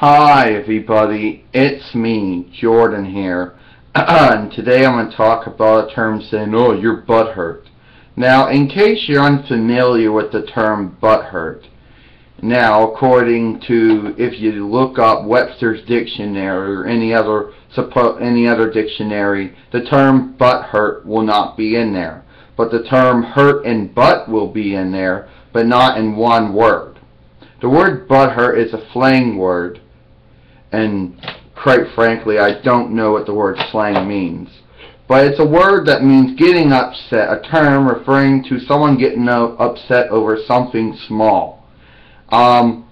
Hi everybody, it's me, Jordan here, and today I'm going to talk about a term saying, oh, your butt hurt. Now, in case you're unfamiliar with the term butt hurt, now, according to, if you look up Webster's Dictionary or any other any other dictionary, the term butt hurt will not be in there. But the term hurt and butt will be in there, but not in one word. The word butt hurt is a slang word, and quite frankly, I don't know what the word slang means. But it's a word that means getting upset, a term referring to someone getting upset over something small. Um,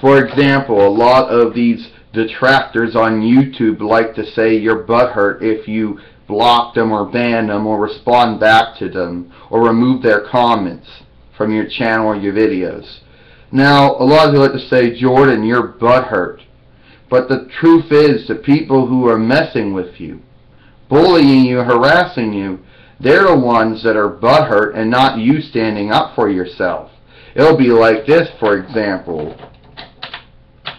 for example, a lot of these detractors on YouTube like to say your butt hurt if you block them or ban them or respond back to them or remove their comments from your channel or your videos. Now, a lot of you like to say, Jordan, your butt hurt. But the truth is, the people who are messing with you, bullying you, harassing you, they're the ones that are butthurt and not you standing up for yourself. It'll be like this, for example.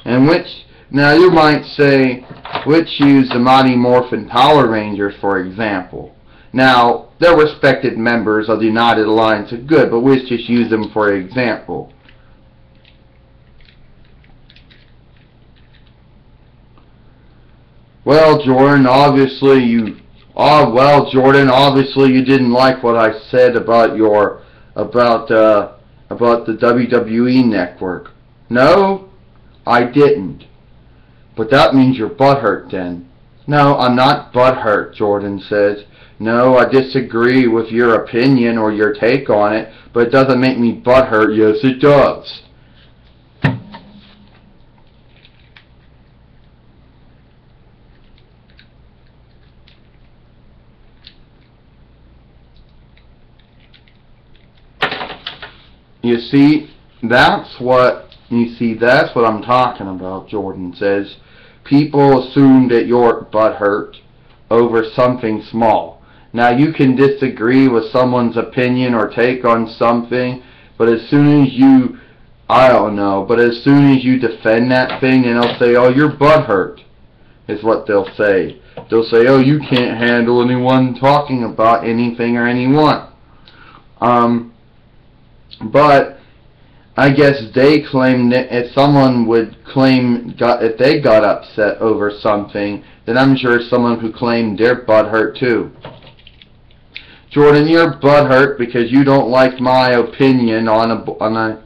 And which, now you might say, which use the Mighty Morphin Power Rangers, for example. Now, they're respected members of the United Alliance of Good, but let's just use them for example. Well, Jordan, obviously you... Oh, well, Jordan, obviously you didn't like what I said about your... About, uh, about the WWE Network. No, I didn't. But that means you're butthurt then. No, I'm not butthurt, Jordan says. No, I disagree with your opinion or your take on it, but it doesn't make me butthurt. Yes, it does. You see, that's what, you see, that's what I'm talking about, Jordan says. People assume that you're butt hurt over something small. Now, you can disagree with someone's opinion or take on something, but as soon as you, I don't know, but as soon as you defend that thing, and they'll say, oh, you're butt hurt, is what they'll say. They'll say, oh, you can't handle anyone talking about anything or anyone. Um, but I guess they claim that if someone would claim got if they got upset over something, then I'm sure someone who claimed their butt hurt too. Jordan, you're butt hurt because you don't like my opinion on a on a.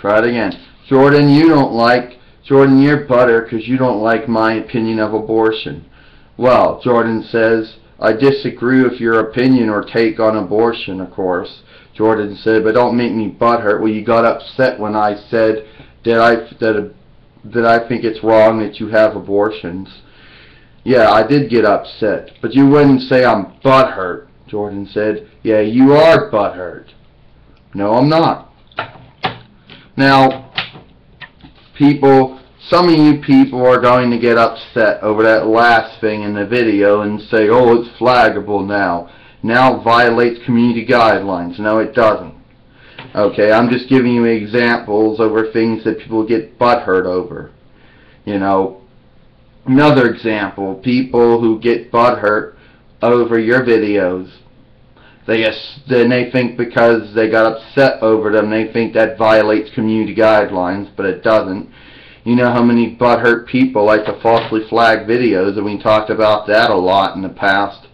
Try it again. Jordan, you don't like Jordan, you're butter because you don't like my opinion of abortion. Well, Jordan says I disagree with your opinion or take on abortion, of course. Jordan said, but don't make me butthurt. Well, you got upset when I said that I that that I think it's wrong that you have abortions. Yeah, I did get upset, but you wouldn't say I'm butthurt. Jordan said, yeah, you are butthurt. No, I'm not. Now, people some of you people are going to get upset over that last thing in the video and say, oh, it's flaggable now. Now it violates community guidelines. No, it doesn't. Okay, I'm just giving you examples over things that people get butthurt over. You know, another example, people who get butthurt over your videos. They then they think because they got upset over them, they think that violates community guidelines, but it doesn't. You know how many butthurt people like to falsely flag videos, and we talked about that a lot in the past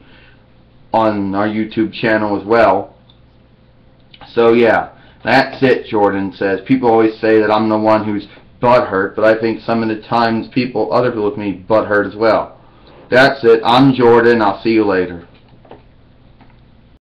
on our YouTube channel as well. So yeah, that's it, Jordan says. People always say that I'm the one who's butthurt, but I think some of the times people, other people look at me butthurt as well. That's it. I'm Jordan. I'll see you later.